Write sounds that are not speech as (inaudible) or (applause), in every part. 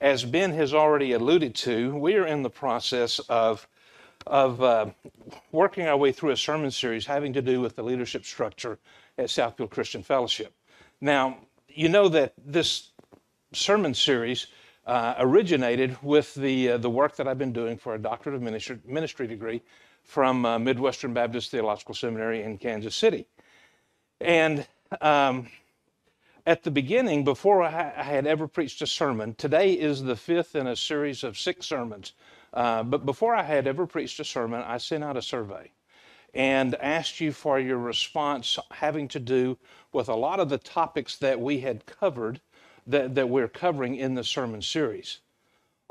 as Ben has already alluded to, we are in the process of, of uh, working our way through a sermon series having to do with the leadership structure at Southfield Christian Fellowship. Now, you know that this sermon series uh, originated with the, uh, the work that I've been doing for a doctorate of ministry, ministry degree from uh, Midwestern Baptist Theological Seminary in Kansas City. And um, at the beginning, before I, had ever preached a sermon, today is the fifth in a series of six sermons. Uh, but before I had ever preached a sermon, I sent out a survey and asked you for your response having to do with a lot of the topics that we had covered that, that we're covering in the sermon series.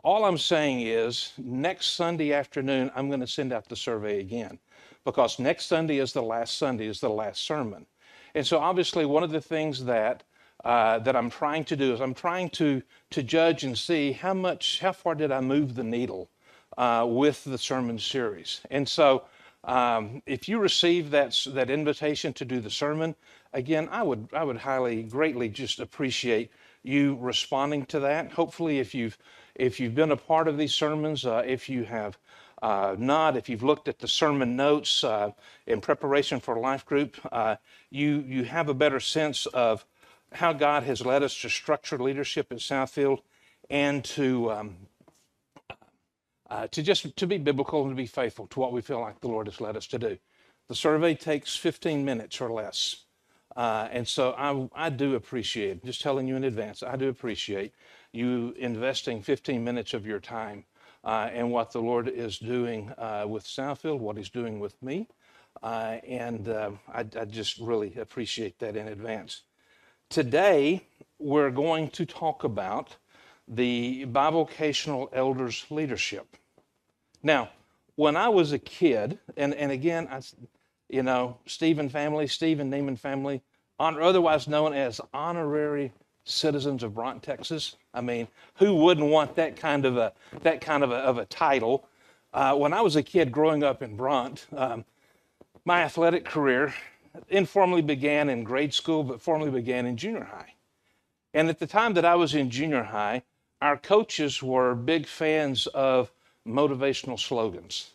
All I'm saying is next Sunday afternoon, I'm going to send out the survey again because next Sunday is the last Sunday, is the last sermon. And so, obviously, one of the things that uh, that I'm trying to do is I'm trying to to judge and see how much, how far did I move the needle uh, with the sermon series. And so, um, if you receive that that invitation to do the sermon, again, I would I would highly, greatly just appreciate you responding to that. Hopefully, if you've if you've been a part of these sermons, uh, if you have uh, not, if you've looked at the sermon notes uh, in preparation for life group, uh, you you have a better sense of how God has led us to structure leadership at Southfield and to um, uh, to just to be biblical and to be faithful to what we feel like the Lord has led us to do. The survey takes 15 minutes or less. Uh, and so I, I do appreciate, just telling you in advance, I do appreciate you investing 15 minutes of your time uh, in what the Lord is doing uh, with Southfield, what He's doing with me. Uh, and uh, I, I just really appreciate that in advance. Today, we're going to talk about the bivocational elders leadership. Now, when I was a kid, and, and again, I, you know, Stephen family, Stephen Neiman family, otherwise known as honorary citizens of Bronte, Texas. I mean, who wouldn't want that kind of a that kind of a, of a title? Uh, when I was a kid growing up in Bronte, um, my athletic career informally began in grade school, but formally began in junior high. And at the time that I was in junior high, our coaches were big fans of motivational slogans,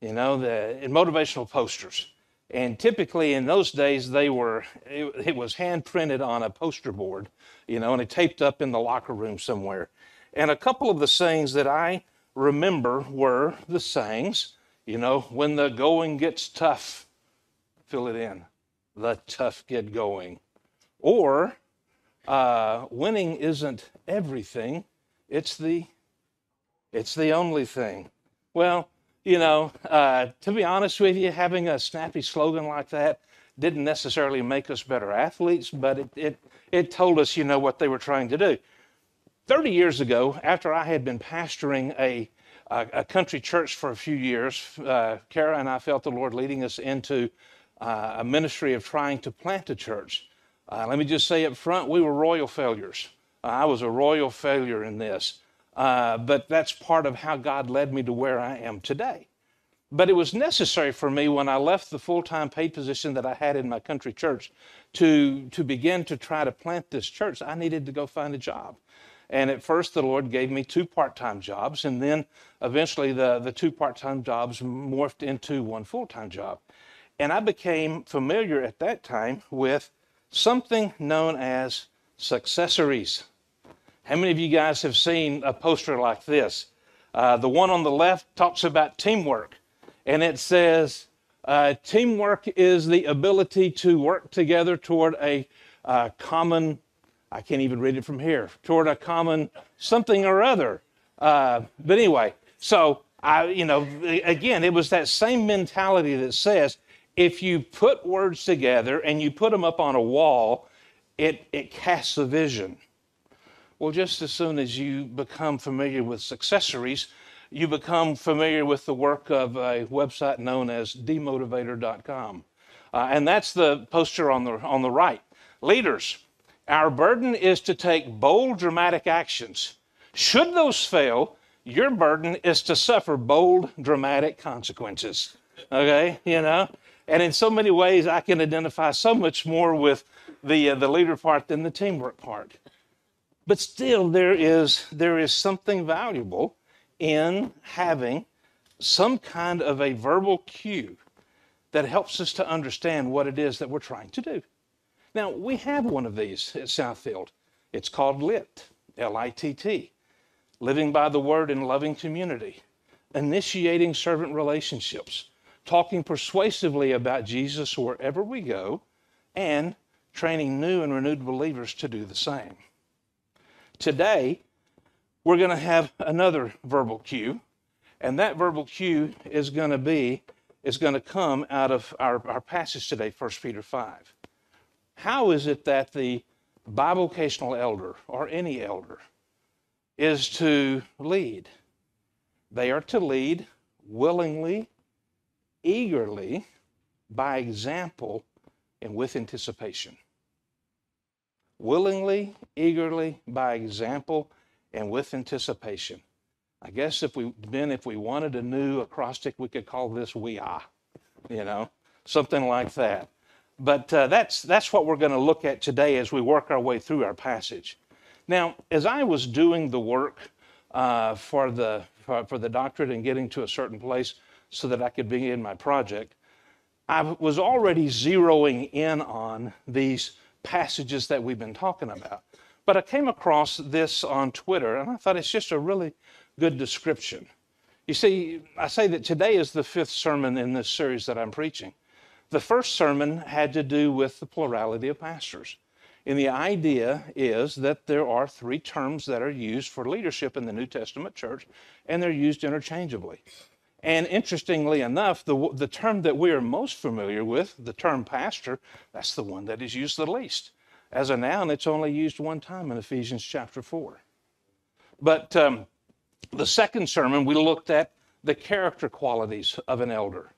you know, the motivational posters. And typically in those days, they were, it, it was hand printed on a poster board, you know, and it taped up in the locker room somewhere. And a couple of the sayings that I remember were the sayings, you know, when the going gets tough, fill it in, the tough get going. Or uh, winning isn't everything, it's the, it's the only thing. Well, you know, uh, to be honest with you, having a snappy slogan like that didn't necessarily make us better athletes, but it, it, it told us, you know, what they were trying to do. 30 years ago, after I had been pastoring a, a, a country church for a few years, uh, Kara and I felt the Lord leading us into uh, a ministry of trying to plant a church. Uh, let me just say up front, we were royal failures. I was a royal failure in this. Uh, but that's part of how God led me to where I am today. But it was necessary for me when I left the full time paid position that I had in my country church to, to begin to try to plant this church. I needed to go find a job. And at first, the Lord gave me two part time jobs, and then eventually, the, the two part time jobs morphed into one full time job. And I became familiar at that time with something known as successories. How many of you guys have seen a poster like this? Uh, the one on the left talks about teamwork, and it says, uh, Teamwork is the ability to work together toward a uh, common, I can't even read it from here, toward a common something or other. Uh, but anyway, so I, you know, again, it was that same mentality that says if you put words together and you put them up on a wall, it, it casts a vision. Well, just as soon as you become familiar with successories, you become familiar with the work of a website known as demotivator.com. Uh, and that's the poster on the, on the right. Leaders, our burden is to take bold, dramatic actions. Should those fail, your burden is to suffer bold, dramatic consequences. Okay, you know? And in so many ways, I can identify so much more with the, uh, the leader part than the teamwork part. But still, there is, there is something valuable in having some kind of a verbal cue that helps us to understand what it is that we're trying to do. Now, we have one of these at Southfield. It's called LIT, L I T T, living by the word in loving community, initiating servant relationships, talking persuasively about Jesus wherever we go, and training new and renewed believers to do the same. Today, we're going to have another verbal cue, and that verbal cue is going to be is going to come out of our, our passage today, 1 Peter 5. How is it that the bivocational elder or any elder is to lead? They are to lead willingly, eagerly, by example, and with anticipation. Willingly, eagerly, by example, and with anticipation. I guess if we then if we wanted a new acrostic, we could call this "We Are," you know, something like that. But uh, that's that's what we're going to look at today as we work our way through our passage. Now, as I was doing the work uh, for the for, for the doctorate and getting to a certain place so that I could begin my project, I was already zeroing in on these passages that we've been talking about. But I came across this on Twitter, and I thought it's just a really good description. You see, I say that today is the fifth sermon in this series that I'm preaching. The first sermon had to do with the plurality of pastors. And the idea is that there are three terms that are used for leadership in the New Testament church, and they're used interchangeably. And interestingly enough, the, the term that we are most familiar with, the term pastor, that's the one that is used the least. As a noun, it's only used one time in Ephesians chapter 4. But um, the second sermon, we looked at the character qualities of an elder.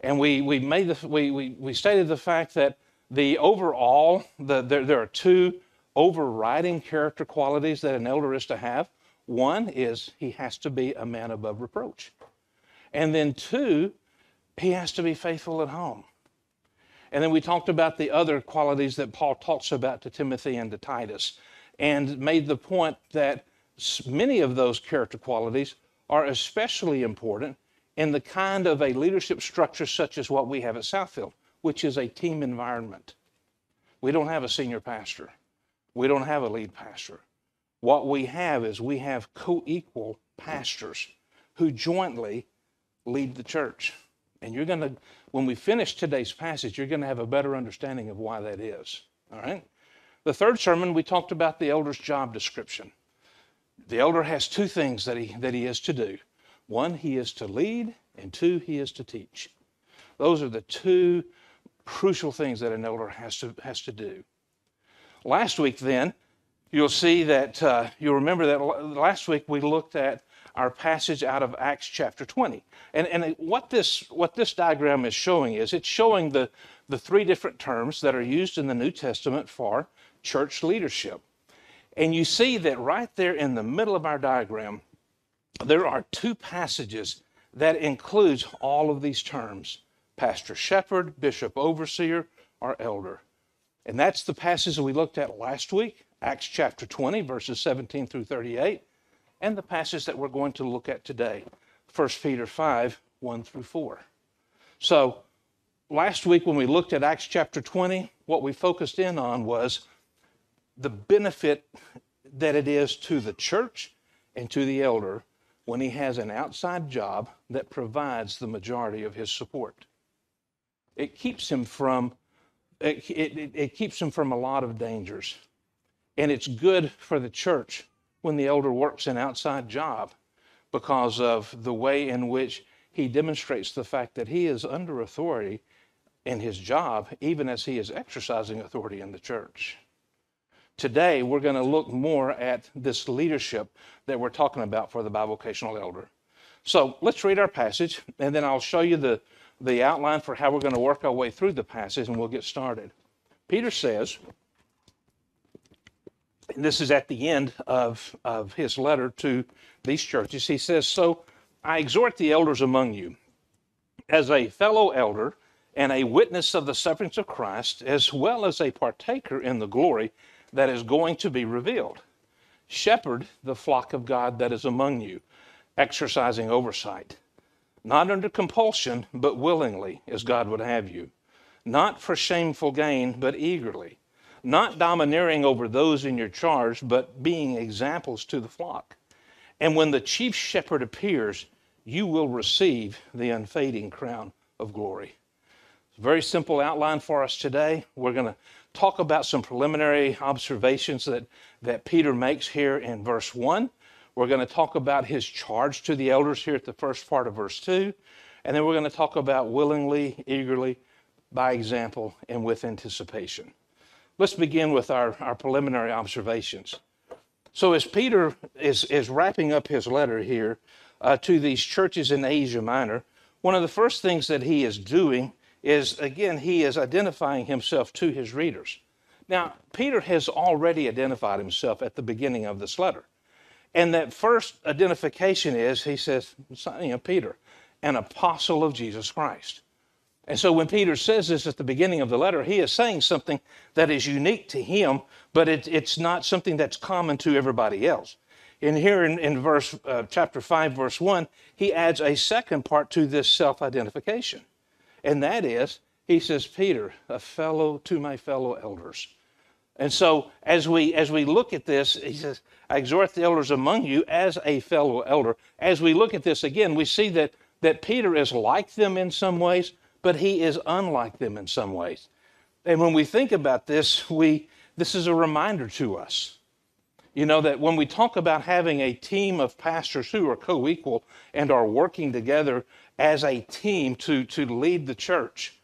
And we, we, made the, we, we, we stated the fact that the overall, the, there, there are two overriding character qualities that an elder is to have. One is he has to be a man above reproach. And then two, he has to be faithful at home. And then we talked about the other qualities that Paul talks about to Timothy and to Titus and made the point that many of those character qualities are especially important in the kind of a leadership structure such as what we have at Southfield, which is a team environment. We don't have a senior pastor. We don't have a lead pastor. What we have is we have co equal pastors who jointly lead the church. And you're going to, when we finish today's passage, you're going to have a better understanding of why that is. All right? The third sermon, we talked about the elder's job description. The elder has two things that he, that he is to do one, he is to lead, and two, he is to teach. Those are the two crucial things that an elder has to, has to do. Last week, then, you'll see that, uh, you'll remember that last week we looked at our passage out of Acts chapter 20. And, and what, this, what this diagram is showing is it's showing the, the three different terms that are used in the New Testament for church leadership. And you see that right there in the middle of our diagram, there are two passages that includes all of these terms pastor shepherd, bishop overseer, or elder. And that's the passage that we looked at last week, Acts chapter 20, verses 17 through 38, and the passage that we're going to look at today, 1 Peter 5, 1 through 4. So, last week when we looked at Acts chapter 20, what we focused in on was the benefit that it is to the church and to the elder when he has an outside job that provides the majority of his support. It keeps him from it, it, it, keeps him from a lot of dangers. And it's good for the church when the elder works an outside job because of the way in which he demonstrates the fact that he is under authority in his job, even as he is exercising authority in the church. Today, we're going to look more at this leadership that we're talking about for the bivocational elder. So let's read our passage, and then I'll show you the, the outline for how we're going to work our way through the passage, and we'll get started. Peter says, and this is at the end of, of his letter to these churches, he says, So I exhort the elders among you, as a fellow elder and a witness of the sufferings of Christ, as well as a partaker in the glory that is going to be revealed. shepherd the flock of God that is among you, exercising oversight, not under compulsion, but willingly, as God would have you, not for shameful gain, but eagerly, not domineering over those in your charge, but being examples to the flock. And when the chief shepherd appears, you will receive the unfading crown of glory. Very simple outline for us today. We're going to talk about some preliminary observations that, that Peter makes here in verse 1. We're going to talk about his charge to the elders here at the first part of verse 2. And then we're going to talk about willingly, eagerly, by example, and with anticipation. Let's begin with our, our preliminary observations. So, as Peter is, is wrapping up his letter here uh, to these churches in Asia Minor, one of the first things that he is doing is, again, he is identifying himself to his readers. Now, Peter has already identified himself at the beginning of this letter. And that first identification is, he says, you know, Peter, an apostle of Jesus Christ. And so when Peter says this at the beginning of the letter, he is saying something that is unique to him, but it, it's not something that's common to everybody else. And here in, in verse uh, chapter 5, verse 1, he adds a second part to this self-identification. And that is, he says, Peter, a fellow to my fellow elders. And so as we as we look at this, he says, I exhort the elders among you as a fellow elder. As we look at this again, we see that that Peter is like them in some ways, but he is unlike them in some ways. And when we think about this, we this is a reminder to us. You know that when we talk about having a team of pastors who are co-equal and are working together as a team to, to lead the church,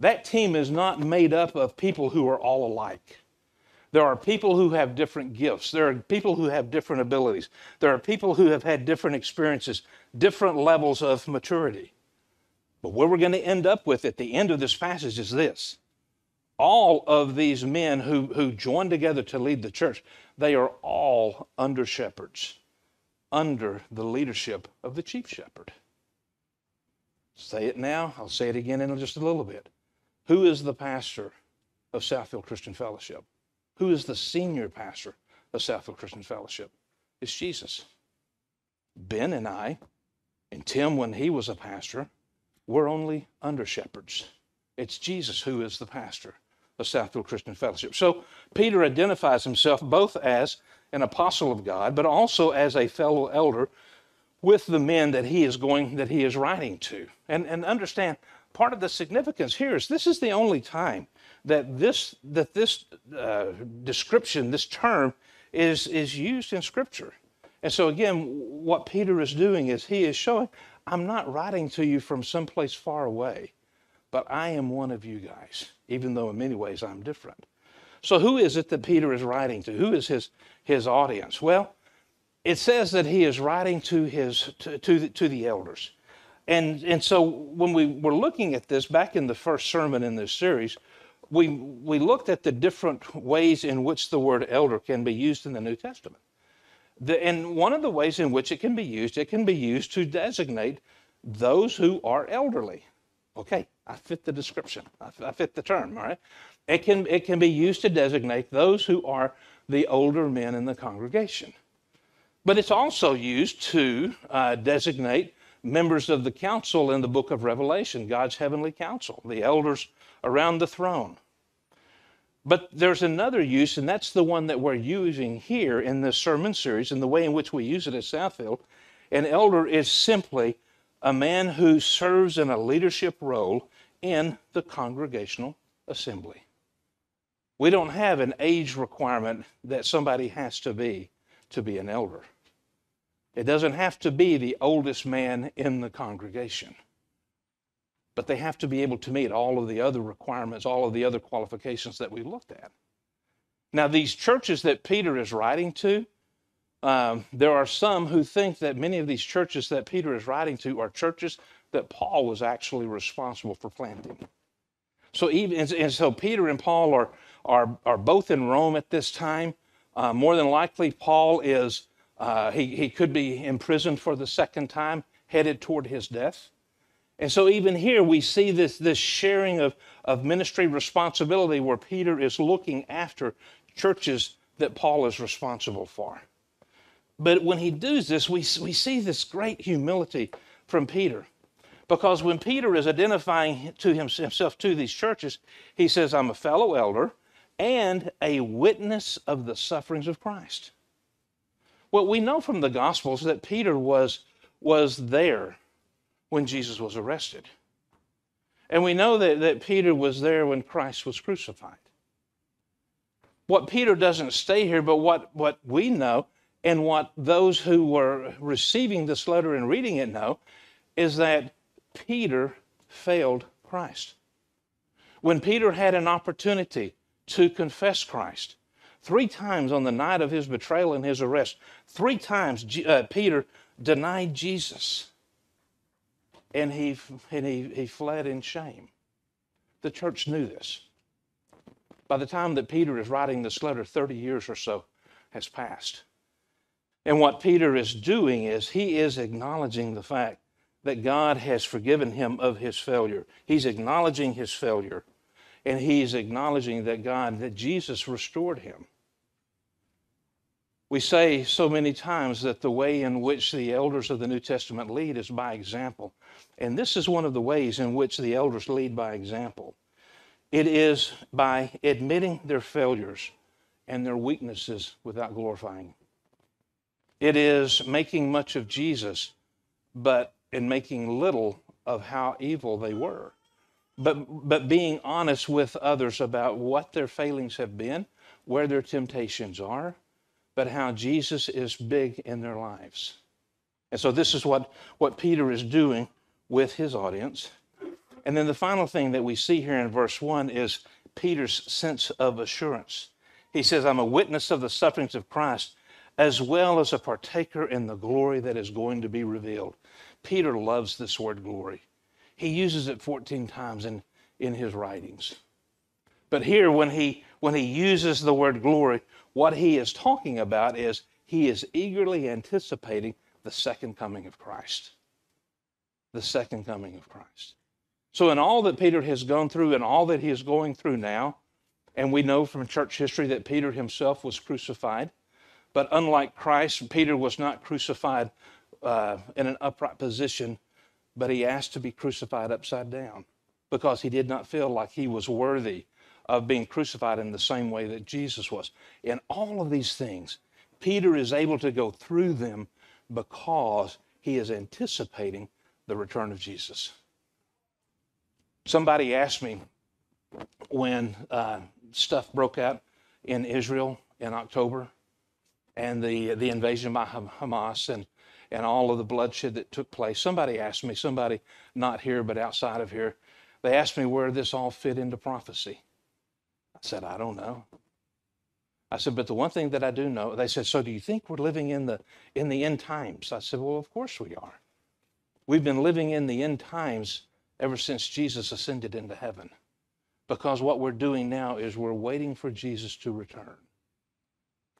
that team is not made up of people who are all alike. There are people who have different gifts. There are people who have different abilities. There are people who have had different experiences, different levels of maturity. But what we're going to end up with at the end of this passage is this. All of these men who, who join together to lead the church, they are all under shepherds, under the leadership of the chief shepherd. Say it now. I'll say it again in just a little bit. Who is the pastor of Southfield Christian Fellowship? Who is the senior pastor of Southfield Christian Fellowship? It's Jesus. Ben and I, and Tim, when he was a pastor, we're only under shepherds. It's Jesus who is the pastor of Southfield Christian Fellowship. So Peter identifies himself both as an apostle of God, but also as a fellow elder with the men that he is going that he is writing to and and understand part of the significance here is this is the only time that this that this uh, description this term is is used in scripture and so again what peter is doing is he is showing i'm not writing to you from someplace far away but i am one of you guys even though in many ways i'm different so who is it that peter is writing to who is his his audience well it says that he is writing to his to, to, the, to the elders. And, and so when we were looking at this back in the first sermon in this series, we, we looked at the different ways in which the word elder can be used in the New Testament. The, and one of the ways in which it can be used, it can be used to designate those who are elderly. Okay, I fit the description. I, I fit the term, all right? It can, it can be used to designate those who are the older men in the congregation. But it's also used to uh, designate members of the council in the book of Revelation, God's heavenly council, the elders around the throne. But there's another use, and that's the one that we're using here in this sermon series, and the way in which we use it at Southfield. An elder is simply a man who serves in a leadership role in the congregational assembly. We don't have an age requirement that somebody has to be to be an elder. It doesn't have to be the oldest man in the congregation, but they have to be able to meet all of the other requirements, all of the other qualifications that we looked at. Now, these churches that Peter is writing to, um, there are some who think that many of these churches that Peter is writing to are churches that Paul was actually responsible for planting. So even and, so, Peter and Paul are are are both in Rome at this time. Uh, more than likely, Paul is uh, he, he could be imprisoned for the second time, headed toward his death. And so, even here, we see this, this sharing of, of ministry responsibility where Peter is looking after churches that Paul is responsible for. But when he does this, we, we see this great humility from Peter. Because when Peter is identifying to himself to these churches, he says, I'm a fellow elder and a witness of the sufferings of Christ. Well, we know from the Gospels that Peter was, was there when Jesus was arrested. And we know that, that Peter was there when Christ was crucified. What Peter doesn't stay here, but what, what we know and what those who were receiving this letter and reading it know is that Peter failed Christ. When Peter had an opportunity to confess Christ, three times on the night of his betrayal and his arrest, three times uh, Peter denied Jesus. And, he, and he, he fled in shame. The church knew this. By the time that Peter is writing this letter, 30 years or so has passed. And what Peter is doing is he is acknowledging the fact that God has forgiven him of his failure. He's acknowledging his failure, and he's acknowledging that God, that Jesus restored him. We say so many times that the way in which the elders of the New Testament lead is by example. And this is one of the ways in which the elders lead by example. It is by admitting their failures and their weaknesses without glorifying. It is making much of Jesus, but in making little of how evil they were. But, but being honest with others about what their failings have been, where their temptations are, but how Jesus is big in their lives. And so this is what, what Peter is doing with his audience. And then the final thing that we see here in verse 1 is Peter's sense of assurance. He says, I'm a witness of the sufferings of Christ, as well as a partaker in the glory that is going to be revealed. Peter loves this word glory. He uses it 14 times in, in his writings. But here, when he, when he uses the word glory, what he is talking about is he is eagerly anticipating the second coming of Christ. The second coming of Christ. So, in all that Peter has gone through and all that he is going through now, and we know from church history that Peter himself was crucified, but unlike Christ, Peter was not crucified uh, in an upright position, but he asked to be crucified upside down because he did not feel like he was worthy of being crucified in the same way that Jesus was. In all of these things, Peter is able to go through them because he is anticipating the return of Jesus. Somebody asked me when uh, stuff broke out in Israel in October and the, the invasion by Hamas and and all of the bloodshed that took place. Somebody asked me, somebody not here but outside of here, they asked me where this all fit into prophecy. I said, I don't know. I said, but the one thing that I do know, they said, so do you think we're living in the in the end times? I said, well, of course we are. We've been living in the end times ever since Jesus ascended into heaven. Because what we're doing now is we're waiting for Jesus to return.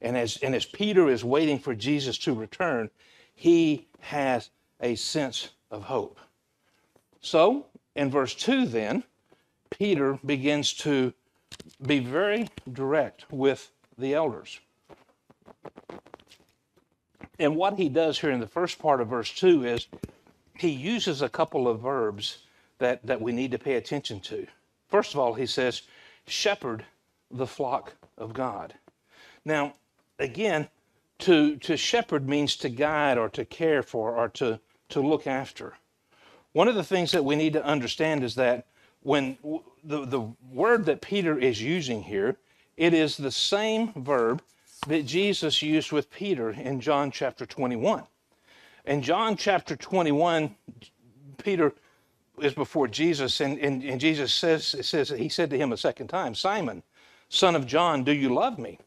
And as, and as Peter is waiting for Jesus to return, he has a sense of hope. So, in verse 2, then, Peter begins to be very direct with the elders. And what he does here in the first part of verse 2 is he uses a couple of verbs that, that we need to pay attention to. First of all, he says, shepherd the flock of God. Now, again, to, to shepherd means to guide or to care for or to, to look after. One of the things that we need to understand is that when the, the word that Peter is using here, it is the same verb that Jesus used with Peter in John chapter 21. In John chapter 21, Peter is before Jesus, and, and, and Jesus says, says, he said to him a second time, Simon, son of John, do you love me?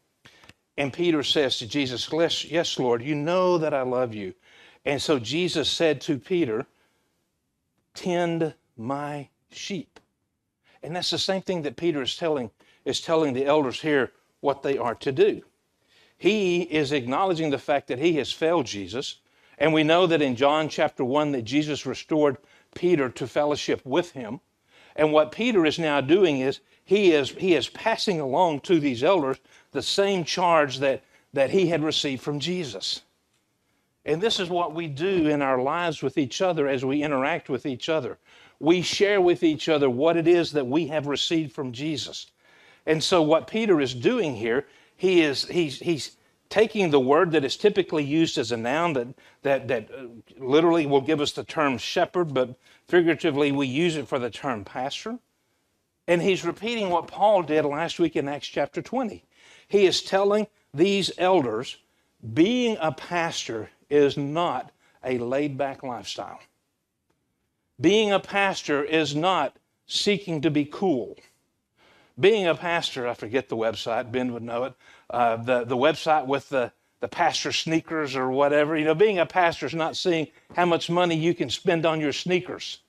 And Peter says to Jesus, Yes, Lord, you know that I love you. And so Jesus said to Peter, Tend my sheep. And that's the same thing that Peter is telling, is telling the elders here what they are to do. He is acknowledging the fact that he has failed Jesus. And we know that in John chapter 1 that Jesus restored Peter to fellowship with him. And what Peter is now doing is he is, he is passing along to these elders the same charge that, that he had received from Jesus. And this is what we do in our lives with each other as we interact with each other. We share with each other what it is that we have received from Jesus. And so, what Peter is doing here, he is he's, he's taking the word that is typically used as a noun that, that, that uh, literally will give us the term shepherd, but figuratively we use it for the term pastor. And he's repeating what Paul did last week in Acts chapter 20. He is telling these elders being a pastor is not a laid back lifestyle. Being a pastor is not seeking to be cool. Being a pastor, I forget the website, Ben would know it, uh, the, the website with the, the pastor sneakers or whatever. You know, being a pastor is not seeing how much money you can spend on your sneakers.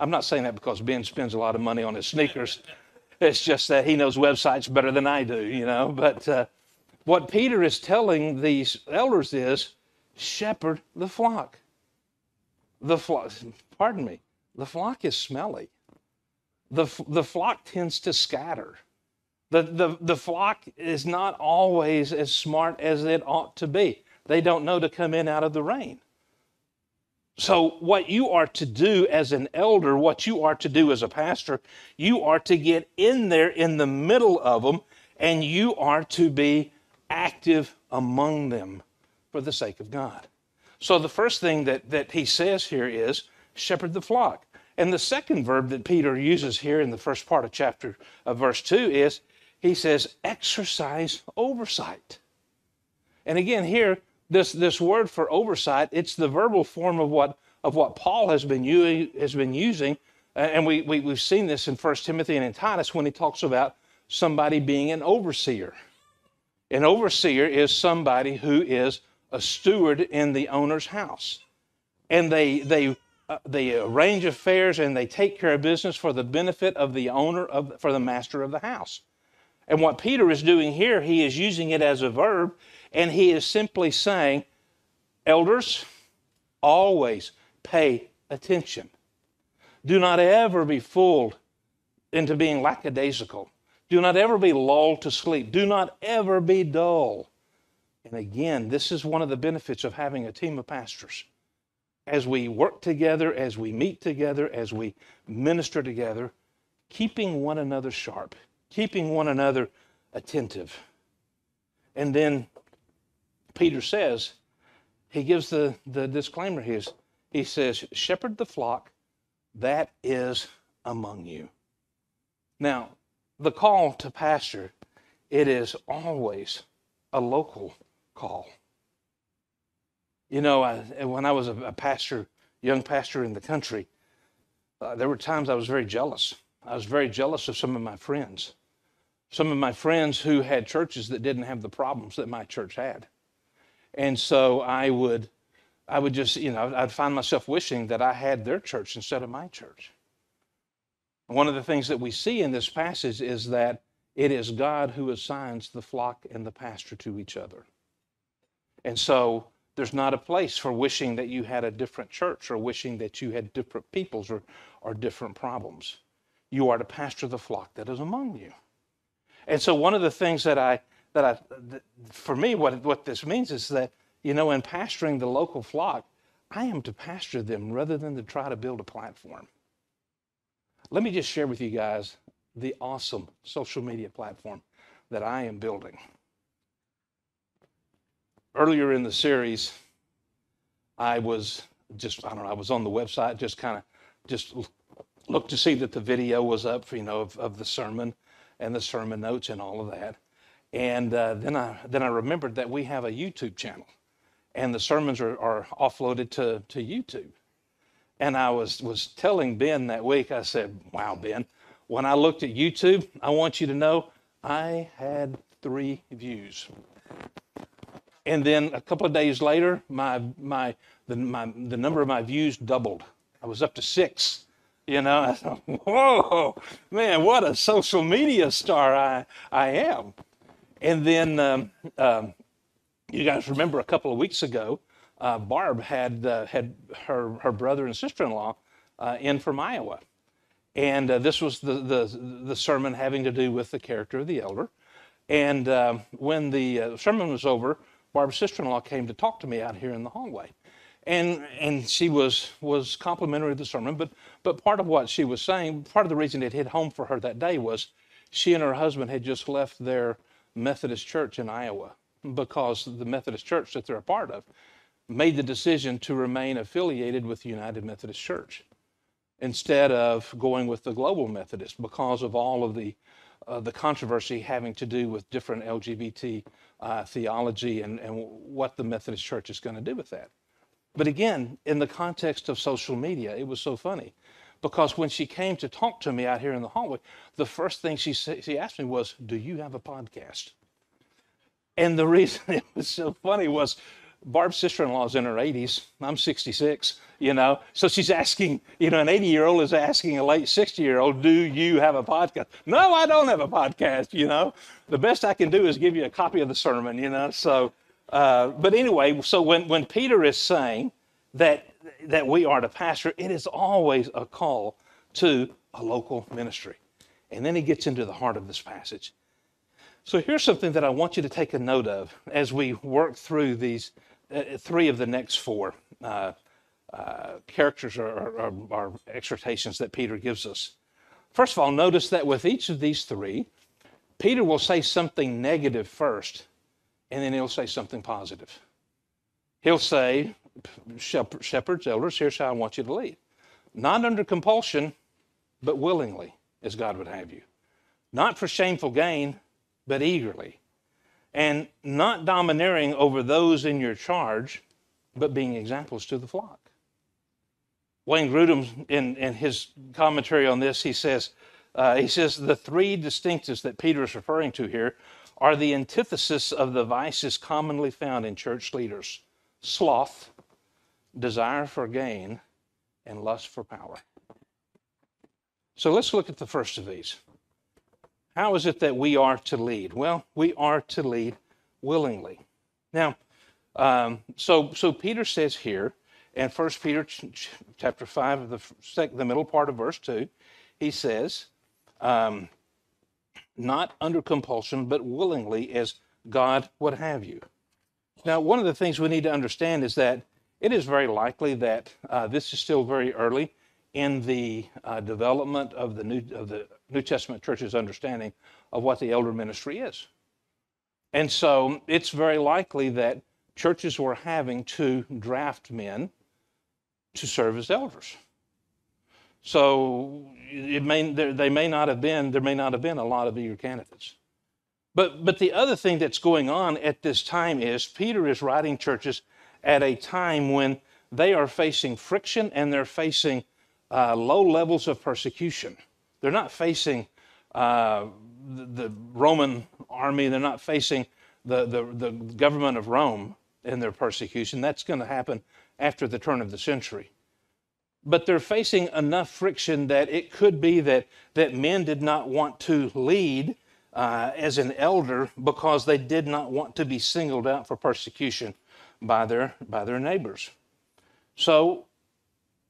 I'm not saying that because Ben spends a lot of money on his sneakers. It's just that he knows websites better than I do, you know. But uh, what Peter is telling these elders is shepherd the flock. The flock, pardon me, the flock is smelly. The, the flock tends to scatter. The, the, the flock is not always as smart as it ought to be. They don't know to come in out of the rain. So, what you are to do as an elder, what you are to do as a pastor, you are to get in there in the middle of them and you are to be active among them for the sake of God. So, the first thing that, that he says here is shepherd the flock. And the second verb that Peter uses here in the first part of chapter of verse 2 is he says, exercise oversight. And again, here, this, this word for oversight, it's the verbal form of what, of what Paul has been, has been using. And we, we, we've seen this in 1 Timothy and in Titus when he talks about somebody being an overseer. An overseer is somebody who is a steward in the owner's house. And they, they, uh, they arrange affairs and they take care of business for the benefit of the owner, of, for the master of the house. And what Peter is doing here, he is using it as a verb, and he is simply saying, Elders, always pay attention. Do not ever be fooled into being lackadaisical. Do not ever be lulled to sleep. Do not ever be dull. And again, this is one of the benefits of having a team of pastors. As we work together, as we meet together, as we minister together, keeping one another sharp keeping one another attentive. And then Peter says, he gives the, the disclaimer here. He says, Shepherd the flock that is among you. Now, the call to pastor, it is always a local call. You know, I, when I was a, pastor, young pastor in the country, uh, there were times I was very jealous I was very jealous of some of my friends. Some of my friends who had churches that didn't have the problems that my church had. And so I would I would just, you know, I'd find myself wishing that I had their church instead of my church. One of the things that we see in this passage is that it is God who assigns the flock and the pastor to each other. And so there's not a place for wishing that you had a different church or wishing that you had different peoples or, or different problems. You are to pasture the flock that is among you. And so one of the things that I that I that for me what what this means is that you know in pastoring the local flock, I am to pasture them rather than to try to build a platform. Let me just share with you guys the awesome social media platform that I am building. Earlier in the series, I was just I don't know I was on the website just kind of just looked to see that the video was up, for, you know, of, of the sermon and the sermon notes and all of that. And uh, then I then I remembered that we have a YouTube channel, and the sermons are, are offloaded to to YouTube. And I was was telling Ben that week. I said, "Wow, Ben, when I looked at YouTube, I want you to know I had three views." And then a couple of days later, my my the my the number of my views doubled. I was up to six. You know, I thought, (laughs) whoa, man, what a social media star I, I am. And then um, um, you guys remember a couple of weeks ago, uh, Barb had, uh, had her, her brother and sister in law uh, in from Iowa. And uh, this was the, the, the sermon having to do with the character of the elder. And um, when the uh, sermon was over, Barbara's sister-in-law came to talk to me out here in the hallway. And, and she was, was complimentary of the sermon, but, but part of what she was saying, part of the reason it hit home for her that day was she and her husband had just left their Methodist church in Iowa because the Methodist church that they're a part of made the decision to remain affiliated with the United Methodist Church instead of going with the Global Methodist because of all of the uh, the controversy having to do with different LGBT uh, theology and, and what the Methodist Church is going to do with that. But again, in the context of social media, it was so funny because when she came to talk to me out here in the hallway, the first thing she, she asked me was, Do you have a podcast? And the reason (laughs) it was so funny was Barb's sister-in-law is in her 80s. I'm 66, you know. So she's asking, you know, an 80-year-old is asking a late 60-year-old, "Do you have a podcast?" No, I don't have a podcast. You know, the best I can do is give you a copy of the sermon. You know, so. Uh, but anyway, so when when Peter is saying that that we are to pastor, it is always a call to a local ministry, and then he gets into the heart of this passage. So here's something that I want you to take a note of as we work through these uh, three of the next four uh, uh, characters or, or, or, exhortations that Peter gives us. First of all, notice that with each of these three, Peter will say something negative first, and then he'll say something positive. He'll say, Shepherds, elders, here's how I want you to lead. Not under compulsion, but willingly, as God would have you. Not for shameful gain, but eagerly and not domineering over those in your charge, but being examples to the flock. Wayne Grudem, in, in his commentary on this, he says, uh, he says the three distinctives that Peter is referring to here are the antithesis of the vices commonly found in church leaders sloth, desire for gain, and lust for power. So let's look at the first of these how is it that we are to lead? Well, we are to lead willingly. Now, um, so so Peter says here in 1 Peter chapter 5, the, the middle part of verse 2, he says, um, not under compulsion, but willingly as God would have you. Now, one of the things we need to understand is that it is very likely that uh, this is still very early in the uh, development of the, New, of the New Testament church's understanding of what the elder ministry is. And so it's very likely that churches were having to draft men to serve as elders. So it may, they may not have been, there may not have been a lot of eager candidates. But, but the other thing that's going on at this time is Peter is writing churches at a time when they are facing friction and they're facing uh, low levels of persecution. They're not facing uh, the, the, Roman army, they're not facing the, the, the government of Rome in their persecution. That's going to happen after the turn of the century. But they're facing enough friction that it could be that, that men did not want to lead uh, as an elder because they did not want to be singled out for persecution by their, by their neighbors. So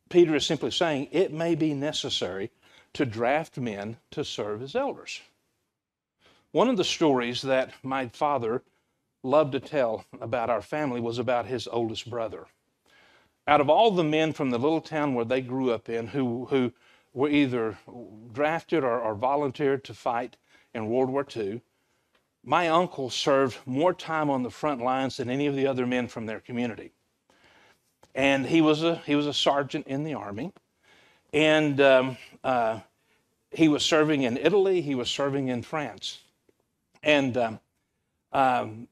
Peter is simply saying it may be necessary to draft men to serve as elders. One of the stories that my father loved to tell about our family was about his oldest brother. Out of all the men from the little town where they grew up in who, who were either drafted or, or volunteered to fight in World War II, my uncle served more time on the front lines than any of the other men from their community and he was a he was a sergeant in the army, and um, uh, he was serving in Italy. He was serving in France, and um, um,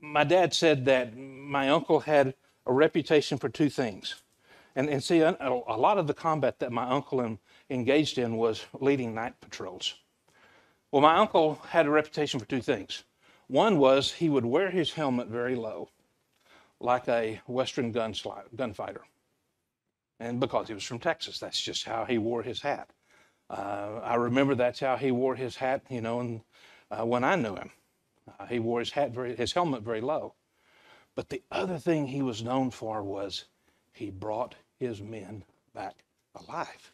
my dad said that my uncle had a reputation for two things, and and see a, a lot of the combat that my uncle in, engaged in was leading night patrols. Well, my uncle had a reputation for two things. One was he would wear his helmet very low like a Western gunfighter. And because he was from Texas, that's just how he wore his hat. Uh, I remember that's how he wore his hat, you know, and, uh, when I knew him. Uh, he wore his hat very, his helmet very low. But the other thing he was known for was he brought his men back alive.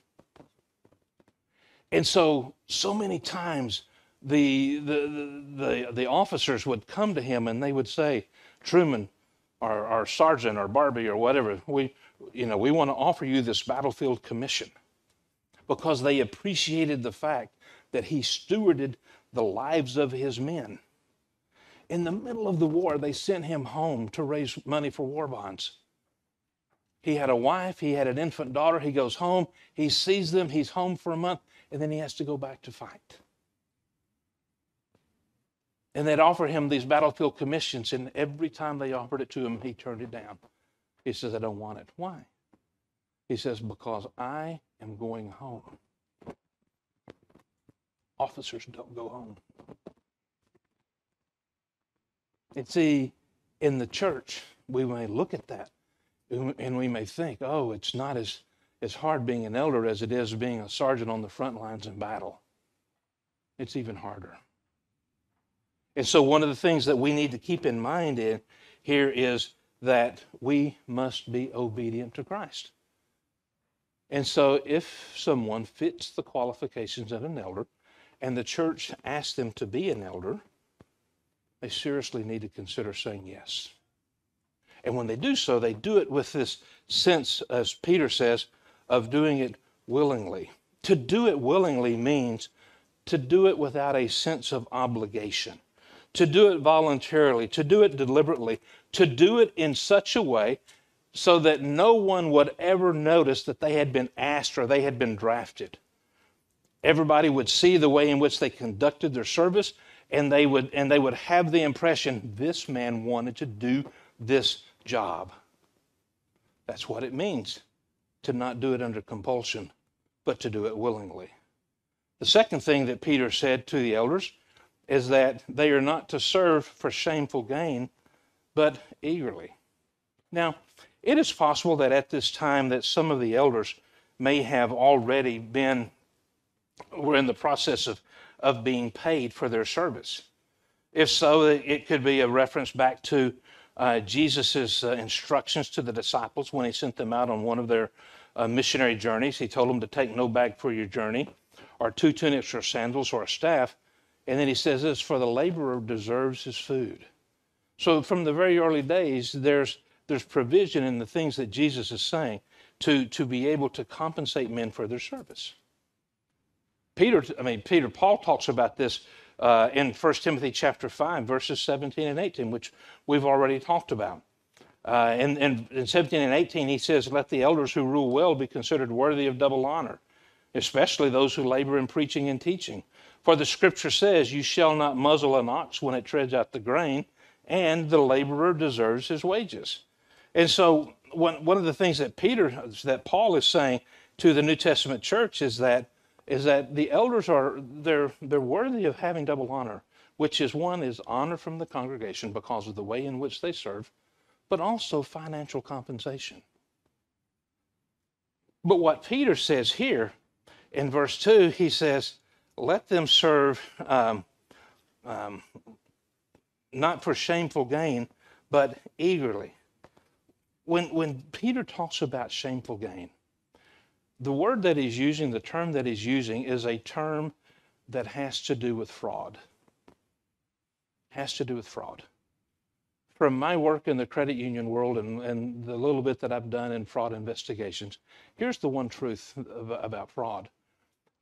And so, so many times the, the, the, the, officers would come to him and they would say, Truman or, or Sergeant or Barbee or whatever. We, you know, we want to offer you this battlefield commission because they appreciated the fact that he stewarded the lives of his men. In the middle of the war, they sent him home to raise money for war bonds. He had a wife, he had an infant daughter. He goes home, he sees them, he's home for a month, and then he has to go back to fight. And they'd offer him these battlefield commissions, and every time they offered it to him, he turned it down. He says, I don't want it. Why? He says, Because I am going home. Officers don't go home. And see, in the church, we may look at that and we may think, oh, it's not as, as hard being an elder as it is being a sergeant on the front lines in battle. It's even harder. And so, one of the things that we need to keep in mind in, here is that we must be obedient to Christ. And so, if someone fits the qualifications of an elder and the church asks them to be an elder, they seriously need to consider saying yes. And when they do so, they do it with this sense, as Peter says, of doing it willingly. To do it willingly means to do it without a sense of obligation, to do it voluntarily, to do it deliberately, to do it in such a way so that no one would ever notice that they had been asked or they had been drafted. Everybody would see the way in which they conducted their service and they would and they would have the impression this man wanted to do this job. That's what it means to not do it under compulsion, but to do it willingly. The second thing that Peter said to the elders is that they are not to serve for shameful gain, but eagerly. Now, it is possible that at this time that some of the elders may have already been were in the process of, of being paid for their service. If so, it could be a reference back to uh, Jesus' uh, instructions to the disciples when he sent them out on one of their uh, missionary journeys. He told them to take no bag for your journey, or two tunics or sandals or a staff. And then he says this for the laborer deserves his food. So from the very early days, there's, there's provision in the things that Jesus is saying to, to be able to compensate men for their service. Peter, I mean, Peter, Paul talks about this uh, in 1 Timothy chapter 5, verses 17 and 18, which we've already talked about. Uh, in, in, in 17 and 18, he says, Let the elders who rule well be considered worthy of double honor, especially those who labor in preaching and teaching. For the scripture says, You shall not muzzle an ox when it treads out the grain, and the laborer deserves his wages. And so, one, one of the things that Peter, that Paul is saying to the New Testament church is that is that the elders are they're they're worthy of having double honor, which is one is honor from the congregation because of the way in which they serve, but also financial compensation. But what Peter says here in verse 2, he says, let them serve um, um, not for shameful gain, but eagerly. When, when Peter talks about shameful gain, the word that he's using, the term that he's using, is a term that has to do with fraud. Has to do with fraud. From my work in the credit union world and, and the little bit that I've done in fraud investigations, here's the one truth about fraud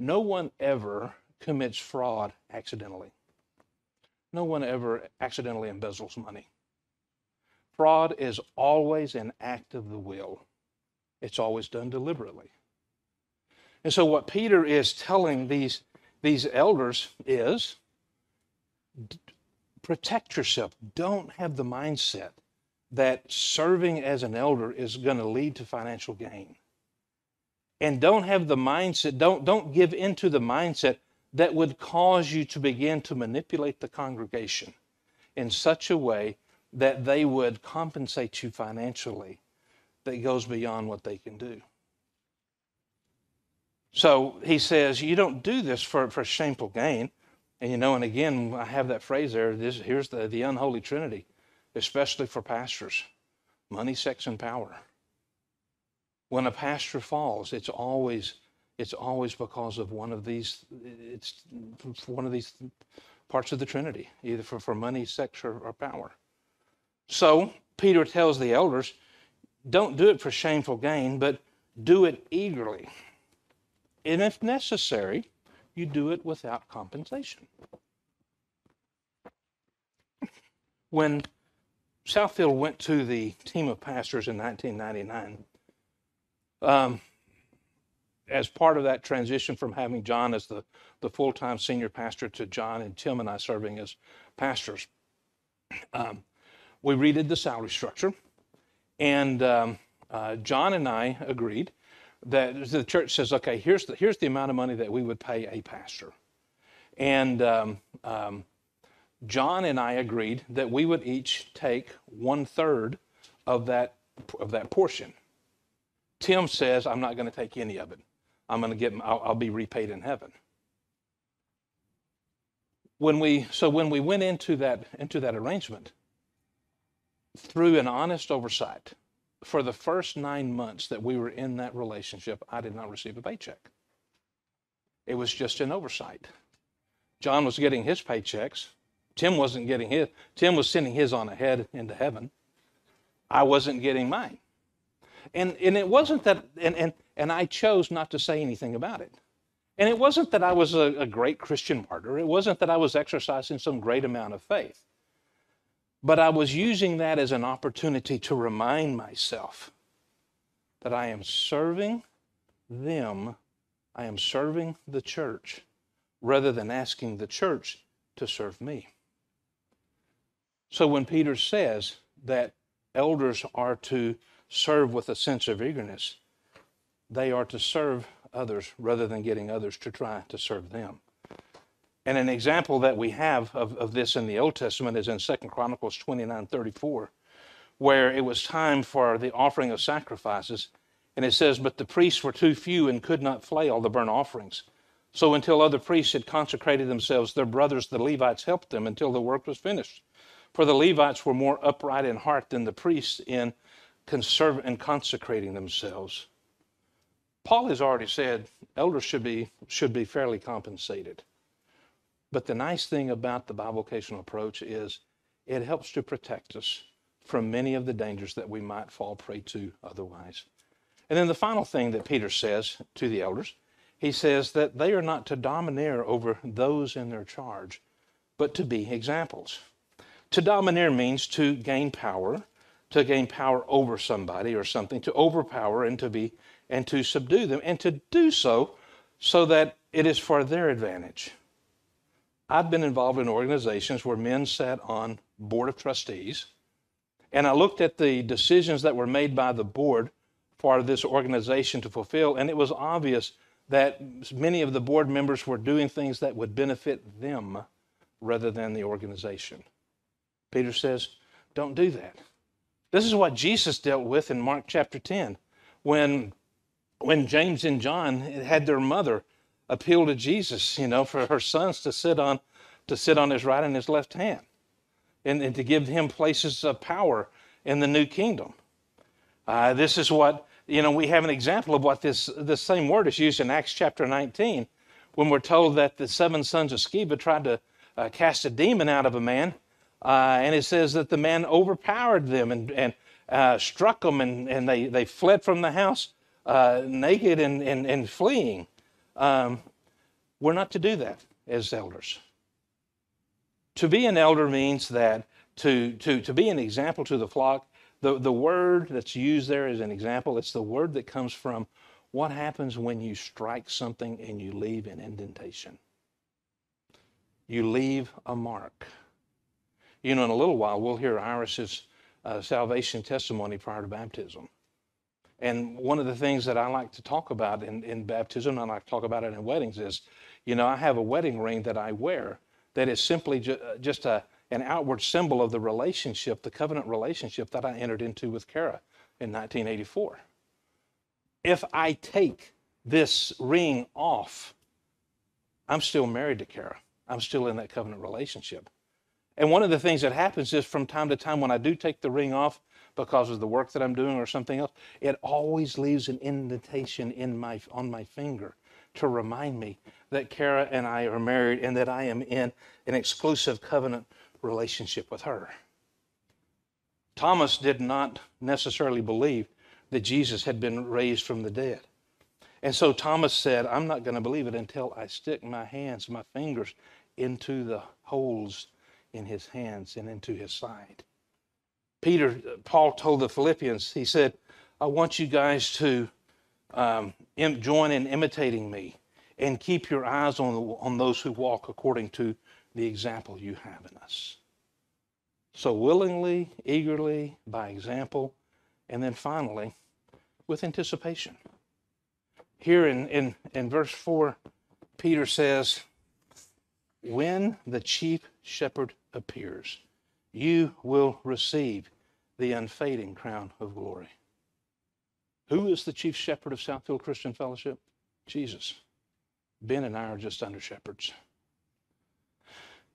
no one ever commits fraud accidentally. No one ever accidentally embezzles money. Fraud is always an act of the will, it's always done deliberately. And so, what Peter is telling these, these elders is protect yourself. Don't have the mindset that serving as an elder is going to lead to financial gain. And don't have the mindset, don't, don't give into the mindset that would cause you to begin to manipulate the congregation in such a way that they would compensate you financially that goes beyond what they can do. So he says, You don't do this for, for shameful gain. And you know, and again, I have that phrase there. This, here's the, the unholy trinity, especially for pastors money, sex, and power. When a pastor falls, it's always it's always because of one of these it's one of these parts of the trinity either for, for money sex or, or power So Peter tells the elders, don't do it for shameful gain, but do it eagerly. And if necessary, you do it without compensation. When Southfield went to the team of pastors in 1999, um, as part of that transition from having John as the, the full time senior pastor to John and Tim and I serving as pastors, um, we redid the salary structure. And um, uh, John and I agreed that the church says, okay, here's the, here's the amount of money that we would pay a pastor. And um, um, John and I agreed that we would each take one third of that, of that portion. Tim says, I'm not going to take any of it. I'm going to get, I'll, I'll be repaid in heaven. When we, so when we went into that, into that arrangement, through an honest oversight, for the first nine months that we were in that relationship, I did not receive a paycheck. It was just an oversight. John was getting his paychecks. Tim wasn't getting his. Tim was sending his on ahead into heaven. I wasn't getting mine. And, and it wasn't that, and, and, and I chose not to say anything about it. And it wasn't that I was a, a great Christian martyr. It wasn't that I was exercising some great amount of faith. But I was using that as an opportunity to remind myself that I am serving them, I am serving the church, rather than asking the church to serve me. So when Peter says that elders are to serve with a sense of eagerness, they are to serve others rather than getting others to try to serve them. And an example that we have of, of this in the Old Testament is in 2 Chronicles 29 34, where it was time for the offering of sacrifices. And it says, But the priests were too few and could not flay all the burnt offerings. So until other priests had consecrated themselves, their brothers, the Levites, helped them until the work was finished. For the Levites were more upright in heart than the priests in and consecrating themselves. Paul has already said elders should be, should be fairly compensated. But the nice thing about the bivocational approach is it helps to protect us from many of the dangers that we might fall prey to otherwise. And then the final thing that Peter says to the elders, he says that they are not to domineer over those in their charge, but to be examples. To domineer means to gain power, to gain power over somebody or something, to overpower and to be and to subdue them, and to do so so that it is for their advantage. I've been involved in organizations where men sat on board of trustees, and I looked at the decisions that were made by the board for this organization to fulfill, and it was obvious that many of the board members were doing things that would benefit them rather than the organization. Peter says, don't do that. This is what Jesus dealt with in Mark chapter 10 when, when James and John had their mother appeal to Jesus, you know, for her sons to sit on to sit on his right and his left hand and, and to give him places of power in the new kingdom. Uh, this is what, you know, we have an example of what this, this same word is used in Acts chapter 19 when we're told that the seven sons of Sceva tried to uh, cast a demon out of a man. Uh, and it says that the man overpowered them and, and uh, struck them, and, and they, they fled from the house uh, naked and, and, and fleeing. Um, we're not to do that as elders. To be an elder means that to, to, to be an example to the flock, the, the word that's used there as an example, it's the word that comes from what happens when you strike something and you leave an indentation. You leave a mark. You know, in a little while, we'll hear Iris's uh, salvation testimony prior to baptism. And one of the things that I like to talk about in, in baptism, and I talk about it in weddings, is you know, I have a wedding ring that I wear that is simply ju- uh, just a, an outward symbol of the relationship, the covenant relationship that I entered into with Kara in 1984. If I take this ring off, I'm still married to Kara. I'm still in that covenant relationship. And one of the things that happens is from time to time when I do take the ring off because of the work that I'm doing or something else, it always leaves an indentation in my on my finger to remind me that Kara and I are married and that I am in an exclusive covenant relationship with her. Thomas did not necessarily believe that Jesus had been raised from the dead. And so Thomas said, I'm not going to believe it until I stick my hands, my fingers into the holes in his hands and into his side. Peter, Paul told the Philippians, he said, I want you guys to um, join in imitating me and keep your eyes on, the, on those who walk according to the example you have in us. So, willingly, eagerly, by example, and then finally, with anticipation. Here in, in, in verse 4, Peter says, When the chief shepherd appears, you will receive the unfading crown of glory. Who is the chief shepherd of Southfield Christian Fellowship? Jesus. Ben and I are just under shepherds.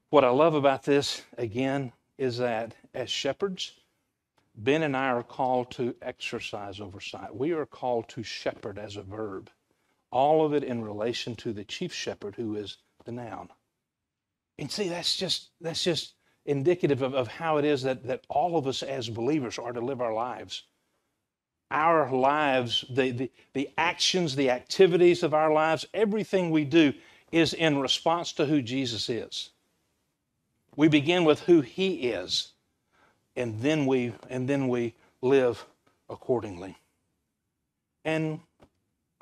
What I love about this, again, is that as shepherds, Ben and I are called to exercise oversight. We are called to shepherd as a verb, all of it in relation to the chief shepherd who is the noun. And see, that's just that's just indicative of, of how it is that, that all of us as believers are to live our lives. Our lives, the, the, the actions, the activities of our lives, everything we do is in response to who Jesus is. We begin with who he is, and then we and then we live accordingly. And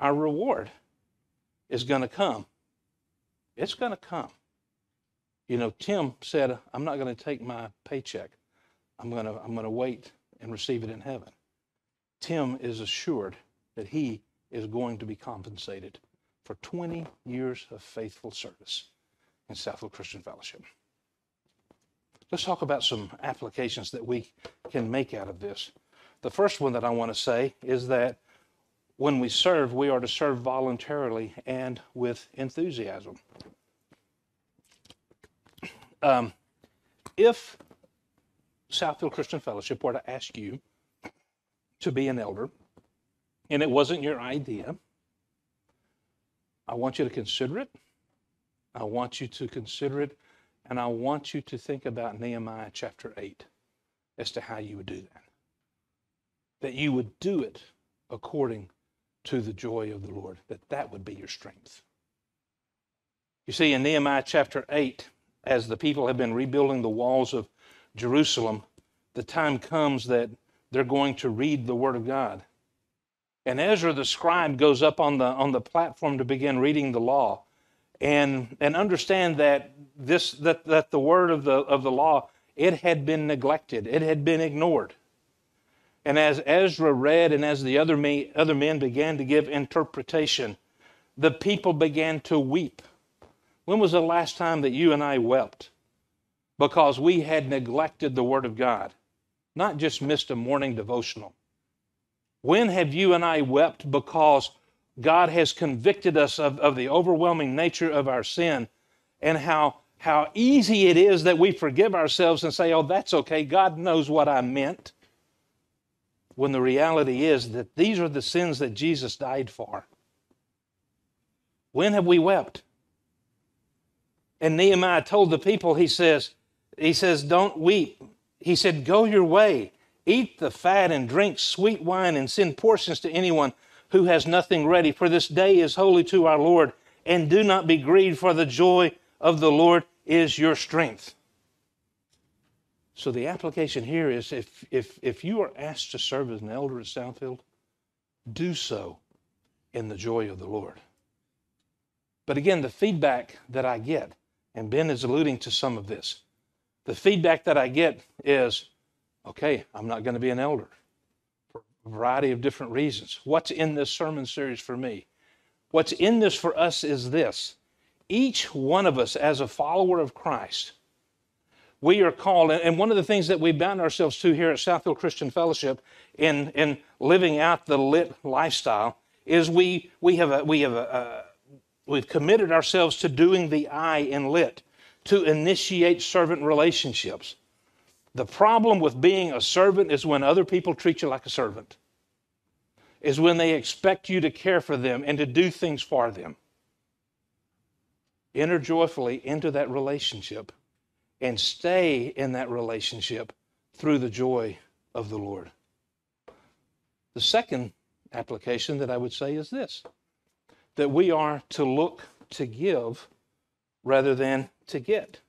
our reward is going to come. It's going to come. You know, Tim said, I'm not going to take my paycheck. I'm going to, I'm going to wait and receive it in heaven. Tim is assured that he is going to be compensated for 20 years of faithful service in Southfield Christian Fellowship. Let's talk about some applications that we can make out of this. The first one that I want to say is that when we serve, we are to serve voluntarily and with enthusiasm. Um, if Southfield Christian Fellowship were to ask you to be an elder, and it wasn't your idea, I want you to consider it. I want you to consider it, and I want you to think about Nehemiah chapter 8 as to how you would do that. That you would do it according to the joy of the Lord, that that would be your strength. You see, in Nehemiah chapter 8, as the people have been rebuilding the walls of Jerusalem, the time comes that they're going to read the Word of God. And Ezra the scribe goes up on the, on the platform to begin reading the law and, and understand that, this, that, that the word of the, of the law, it had been neglected, it had been ignored. And as Ezra read and as the other, me, other men began to give interpretation, the people began to weep when was the last time that you and I wept because we had neglected the Word of God, not just missed a morning devotional? When have you and I wept because God has convicted us of, of the overwhelming nature of our sin and how, how easy it is that we forgive ourselves and say, oh, that's okay, God knows what I meant? When the reality is that these are the sins that Jesus died for. When have we wept? And Nehemiah told the people, he says, he says, don't weep. He said, go your way, eat the fat and drink sweet wine and send portions to anyone who has nothing ready. For this day is holy to our Lord. And do not be grieved, for the joy of the Lord is your strength. So the application here is if, if, if you are asked to serve as an elder at Southfield, do so in the joy of the Lord. But again, the feedback that I get and Ben is alluding to some of this. The feedback that I get is okay, I'm not going to be an elder for a variety of different reasons. What's in this sermon series for me? What's in this for us is this each one of us, as a follower of Christ, we are called, and one of the things that we bound ourselves to here at Southfield Christian Fellowship in, in living out the lit lifestyle is we, we have, a, we have a, We've committed ourselves to doing the I in lit, to initiate servant relationships. The problem with being a servant is when other people treat you like a servant, is when they expect you to care for them and to do things for them. Enter joyfully into that relationship and stay in that relationship through the joy of the Lord. The second application that I would say is this that we are to look to give rather than to get.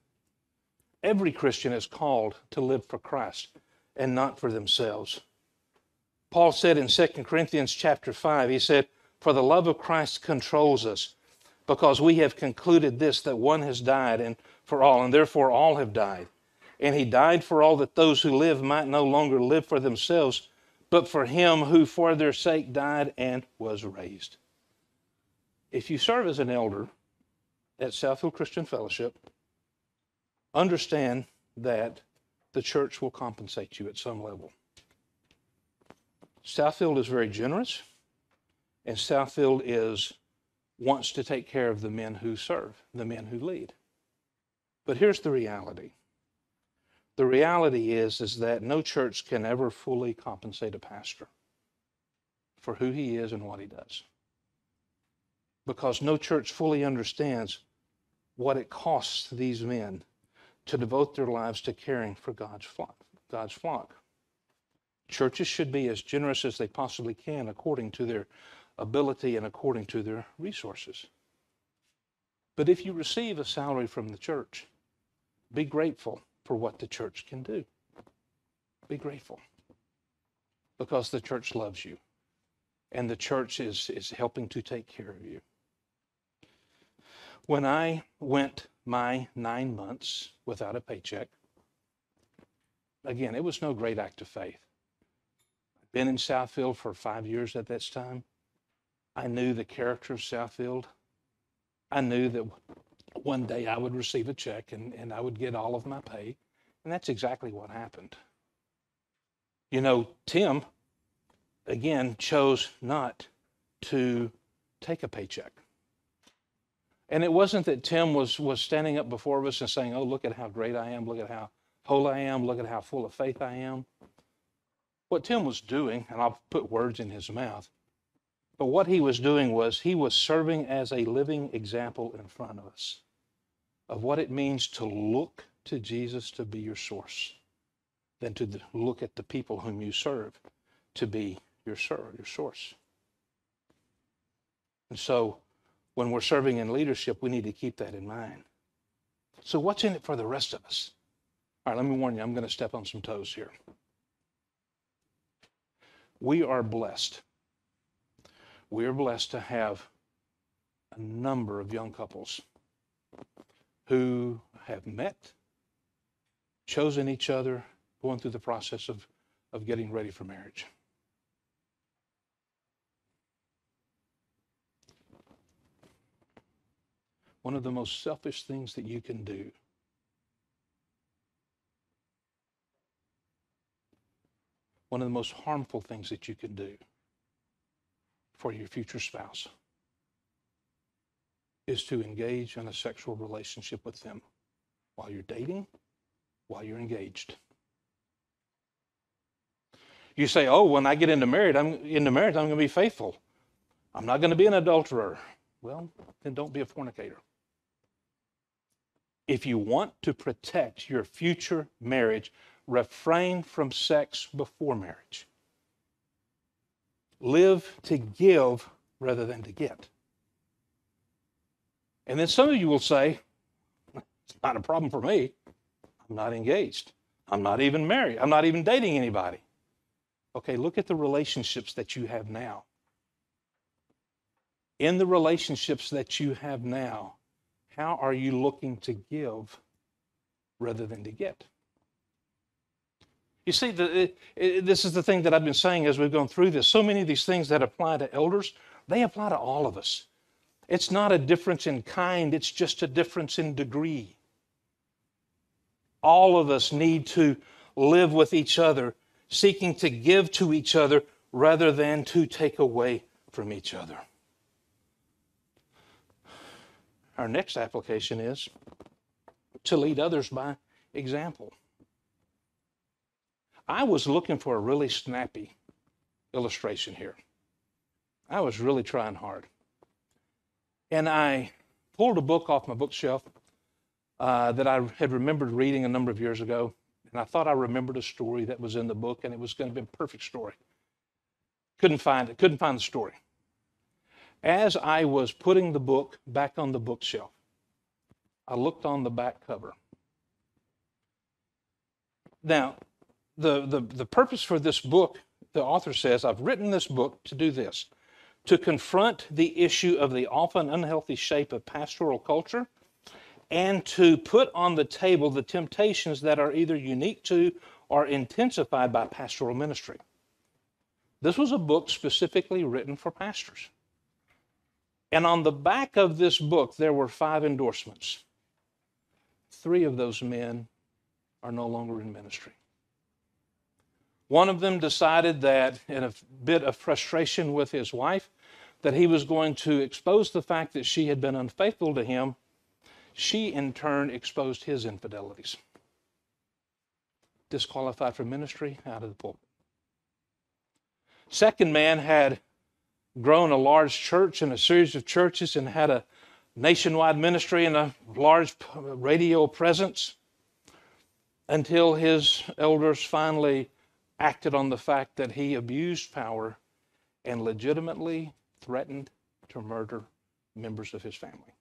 Every Christian is called to live for Christ and not for themselves. Paul said in 2 Corinthians chapter 5, he said, For the love of Christ controls us, because we have concluded this, that one has died and for all, and therefore all have died. And he died for all that those who live might no longer live for themselves, but for him who for their sake died and was raised. If you serve as an elder at Southfield Christian Fellowship, understand that the church will compensate you at some level. Southfield is very generous, and Southfield is wants to take care of the men who serve, the men who lead. But here's the reality. The reality is, is that no church can ever fully compensate a pastor for who he is and what he does. Because no church fully understands what it costs these men to devote their lives to caring for God's flock. God's flock. Churches should be as generous as they possibly can according to their ability and according to their resources. But if you receive a salary from the church, be grateful for what the church can do. Be grateful because the church loves you and the church is, is helping to take care of you. When I went my nine months without a paycheck, again, it was no great act of faith. I'd been in Southfield for five years at this time. I knew the character of Southfield. I knew that one day I would receive a check and, and I would get all of my pay. And that's exactly what happened. You know, Tim, again, chose not to take a paycheck. And it wasn't that Tim was, was standing up before us and saying, Oh, look at how great I am, look at how whole I am, look at how full of faith I am. What Tim was doing, and I'll put words in his mouth, but what he was doing was he was serving as a living example in front of us of what it means to look to Jesus to be your source than to look at the people whom you serve to be your, your source. And so when we're serving in leadership, we need to keep that in mind. So, what's in it for the rest of us? All right, let me warn you, I'm going to step on some toes here. We are blessed we are blessed to have a number of young couples who have met, chosen each other, going through the process of, of getting ready for marriage. One of the most selfish things that you can do one of the most harmful things that you can do for your future spouse is to engage in a sexual relationship with them while you're dating, while you're engaged. You say, "Oh, when I get into marriage, I'm into marriage, I'm going to be faithful. I'm not going to be an adulterer." Well, then don't be a fornicator. If you want to protect your future marriage, refrain from sex before marriage live to give rather than to get. And then some of you will say, it's not a problem for me. I'm not engaged. I'm not even married. I'm not even dating anybody. Okay, look at the relationships that you have now. In the relationships that you have now, how are you looking to give rather than to get? You see, the, it, it, this is the thing that I've been saying as we've gone through this. So many of these things that apply to elders, they apply to all of us. It's not a difference in kind, it's just a difference in degree. All of us need to live with each other, seeking to give to each other rather than to take away from each other. Our next application is to lead others by example. I was looking for a really snappy illustration here. I was really trying hard. And I pulled a book off my bookshelf uh, that I had remembered reading a number of years ago. And I thought I remembered a story that was in the book, and it was going to be a perfect story. Couldn't find it, couldn't find the story. As I was putting the book back on the bookshelf, I looked on the back cover. Now, the, the, the purpose for this book, the author says, I've written this book to do this to confront the issue of the often unhealthy shape of pastoral culture and to put on the table the temptations that are either unique to or intensified by pastoral ministry. This was a book specifically written for pastors. And on the back of this book, there were five endorsements. Three of those men are no longer in ministry. One of them decided that, in a bit of frustration with his wife, that he was going to expose the fact that she had been unfaithful to him. She, in turn, exposed his infidelities. Disqualified from ministry, out of the pulpit. Second man had grown a large church and a series of churches and had a nationwide ministry and a large radio presence until his elders finally acted on the fact that he abused power and legitimately threatened to murder members of his family,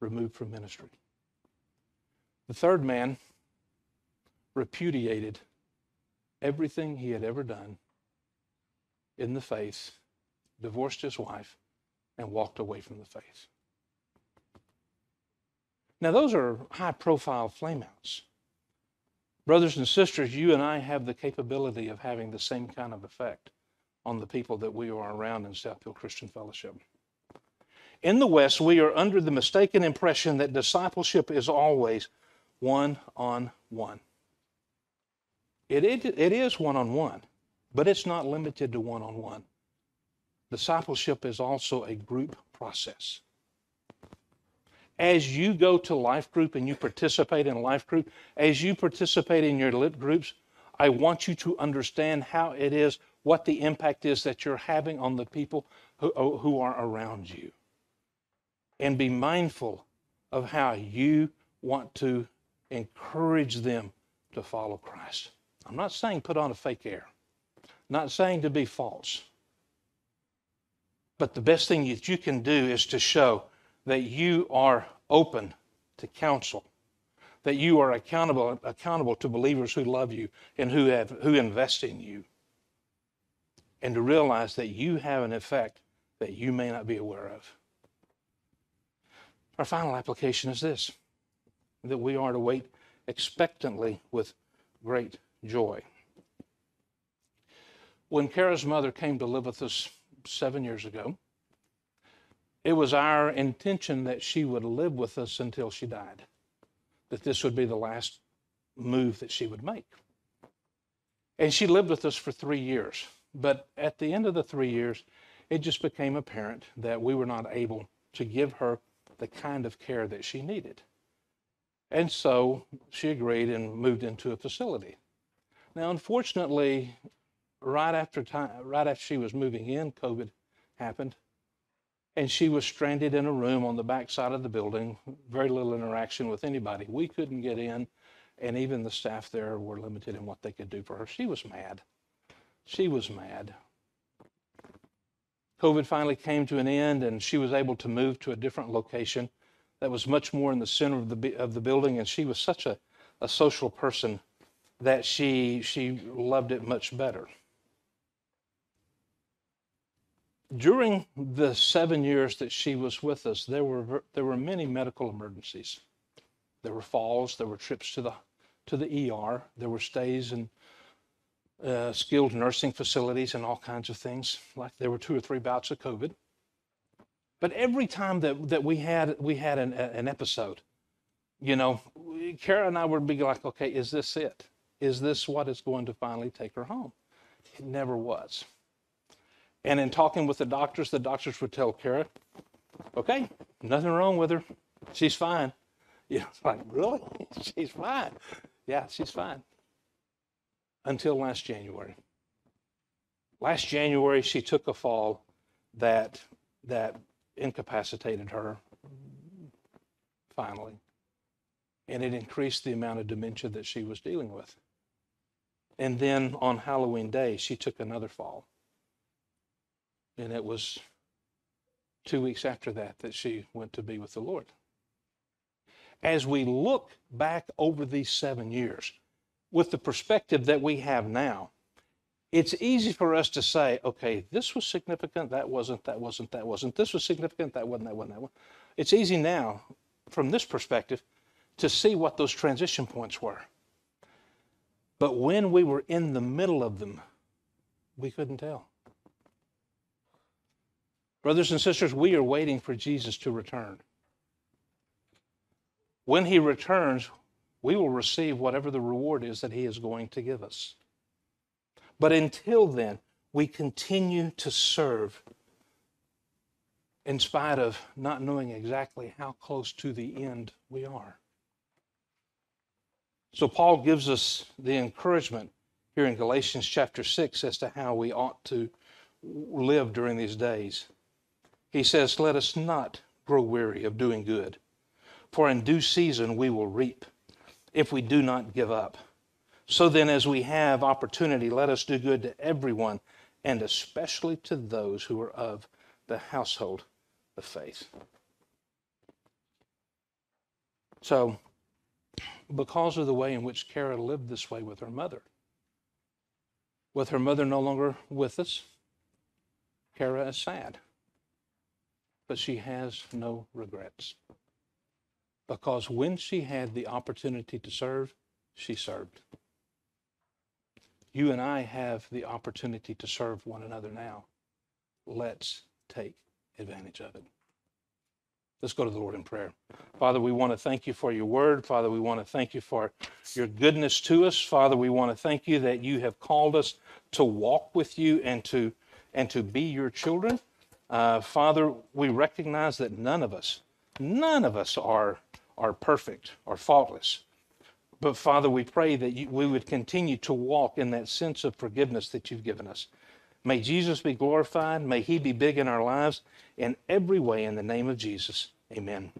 removed from ministry. The third man repudiated everything he had ever done in the faith, divorced his wife, and walked away from the faith. Now, those are high profile flameouts. Brothers and sisters, you and I have the capability of having the same kind of effect on the people that we are around in Southfield Christian Fellowship. In the West, we are under the mistaken impression that discipleship is always one on one. It, it, it is one on one, but it's not limited to one on one. Discipleship is also a group process. As you go to life group and you participate in life group, as you participate in your lit groups, I want you to understand how it is, what the impact is that you're having on the people who, oh, who are around you. And be mindful of how you want to encourage them to follow Christ. I'm not saying put on a fake air, not saying to be false. But the best thing that you can do is to show that you are open to counsel, that you are accountable, accountable to believers who love you and who, have, who invest in you, and to realize that you have an effect that you may not be aware of. Our final application is this that we are to wait expectantly with great joy. When Kara's mother came to live with us seven years ago, it was our intention that she would live with us until she died, that this would be the last move that she would make. And she lived with us for three years. But at the end of the three years, it just became apparent that we were not able to give her the kind of care that she needed. And so she agreed and moved into a facility. Now, unfortunately, right after time, right after she was moving in, COVID happened, and she was stranded in a room on the back side of the building, very little interaction with anybody. We couldn't get in, and even the staff there were limited in what they could do for her. She was mad. She was mad. COVID finally came to an end, and she was able to move to a different location that was much more in the center of the, of the building. And she was such a, a social person that she, she loved it much better. During the seven years that she was with us, there were, there were many medical emergencies. There were falls, there were trips to the, to the ER, there were stays in uh, skilled nursing facilities and all kinds of things. Like there were two or three bouts of COVID. But every time that, that we had we had an, an episode, you know, Kara and I would be like, okay, is this it? Is this what is going to finally take her home? It never was. And in talking with the doctors, the doctors would tell Kara, okay, nothing wrong with her. She's fine. (laughs) You know, it's like, really? (laughs) she's fine. Yeah, she's fine. Until last January. Last January, she took a fall that, that incapacitated her finally. and it increased the amount of dementia that she was dealing with. And then on Halloween Day, she took another fall. And it was two weeks after that that she went to be with the Lord. As we look back over these seven years with the perspective that we have now, it's easy for us to say, okay, this was significant, that wasn't, that wasn't, that wasn't, this was significant, that wasn't, that wasn't, that wasn't. It's easy now, from this perspective, to see what those transition points were. But when we were in the middle of them, we couldn't tell. Brothers and sisters, we are waiting for Jesus to return. When he returns, we will receive whatever the reward is that he is going to give us. But until then, we continue to serve in spite of not knowing exactly how close to the end we are. So, Paul gives us the encouragement here in Galatians chapter 6 as to how we ought to live during these days. He says, Let us not grow weary of doing good, for in due season we will reap if we do not give up. So then, as we have opportunity, let us do good to everyone, and especially to those who are of the household of faith. So, because of the way in which Kara lived this way with her mother, with her mother no longer with us, Kara is sad. But she has no regrets. Because when she had the opportunity to serve, she served. You and I have the opportunity to serve one another now. Let's take advantage of it. Let's go to the Lord in prayer. Father, we want to thank you for your word. Father, we want to thank you for your goodness to us. Father, we want to thank you that you have called us to walk with you and to and to be your children. Uh, Father, we recognize that none of us, none of us are are perfect or faultless. But Father, we pray that you, we would continue to walk in that sense of forgiveness that you've given us. May Jesus be glorified. May he be big in our lives in every way in the name of Jesus. Amen.